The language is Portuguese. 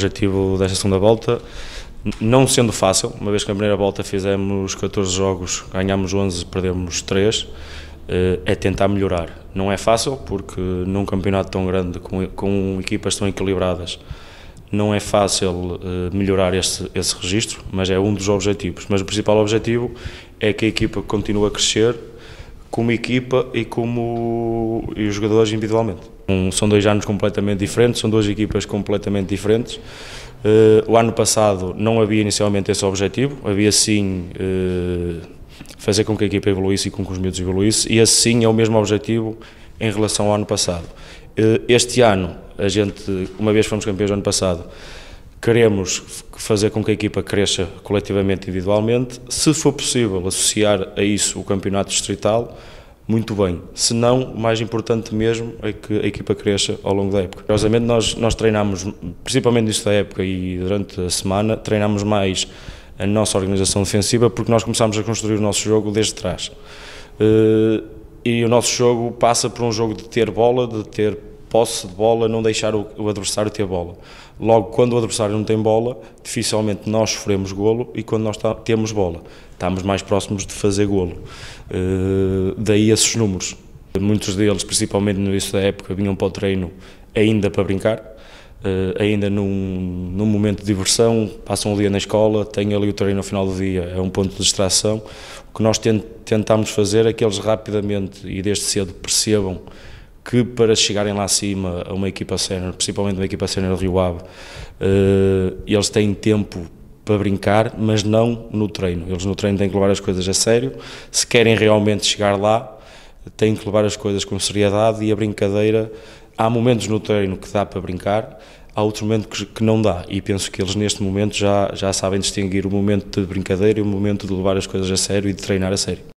O objetivo desta segunda volta, não sendo fácil, uma vez que na primeira volta fizemos 14 jogos, ganhámos 11, perdemos 3, eh, é tentar melhorar. Não é fácil, porque num campeonato tão grande, com, com equipas tão equilibradas, não é fácil eh, melhorar esse, esse registro, mas é um dos objetivos. Mas o principal objetivo é que a equipa continue a crescer como equipa e como e os jogadores individualmente. Um, são dois anos completamente diferentes, são duas equipas completamente diferentes. Uh, o ano passado não havia inicialmente esse objetivo, havia sim uh, fazer com que a equipa evoluísse e com que os miúdos evoluíssem, e esse sim é o mesmo objetivo em relação ao ano passado. Uh, este ano, a gente, uma vez fomos campeões do ano passado, queremos fazer com que a equipa cresça coletivamente e individualmente. Se for possível associar a isso o campeonato distrital, muito bem. Se não, o mais importante mesmo é que a equipa cresça ao longo da época. Curiosamente, nós, nós treinamos, principalmente nisto da época e durante a semana, treinamos mais a nossa organização defensiva porque nós começámos a construir o nosso jogo desde trás. Eh, e o nosso jogo passa por um jogo de ter bola, de ter posse de bola, não deixar o, o, adversário ter bola. Logo, quando o adversário não tem bola, dificilmente nós sofremos golo e quando nós temos bola, estamos mais próximos de fazer golo. Uh, daí esses números. Muitos deles, principalmente no início da época, vinham para o treino ainda para brincar, uh, ainda num, num momento de diversão, passam o dia na escola, têm ali o treino no final do dia, é um ponto de distração. O que nós tentamos fazer é que eles rapidamente e desde cedo percebam que para chegarem lá acima a uma equipa sénior, principalmente uma equipa sénior Rio Ave, uh, eles têm tempo para brincar, mas não no treino. Eles no treino têm que levar as coisas a sério. Se querem realmente chegar lá, têm que levar as coisas com seriedade e a brincadeira. Há momentos no treino que dá para brincar, há outros momentos que, não dá. E penso que eles neste momento já, já sabem distinguir o momento de brincadeira e o momento de levar as coisas a sério e de treinar a sério.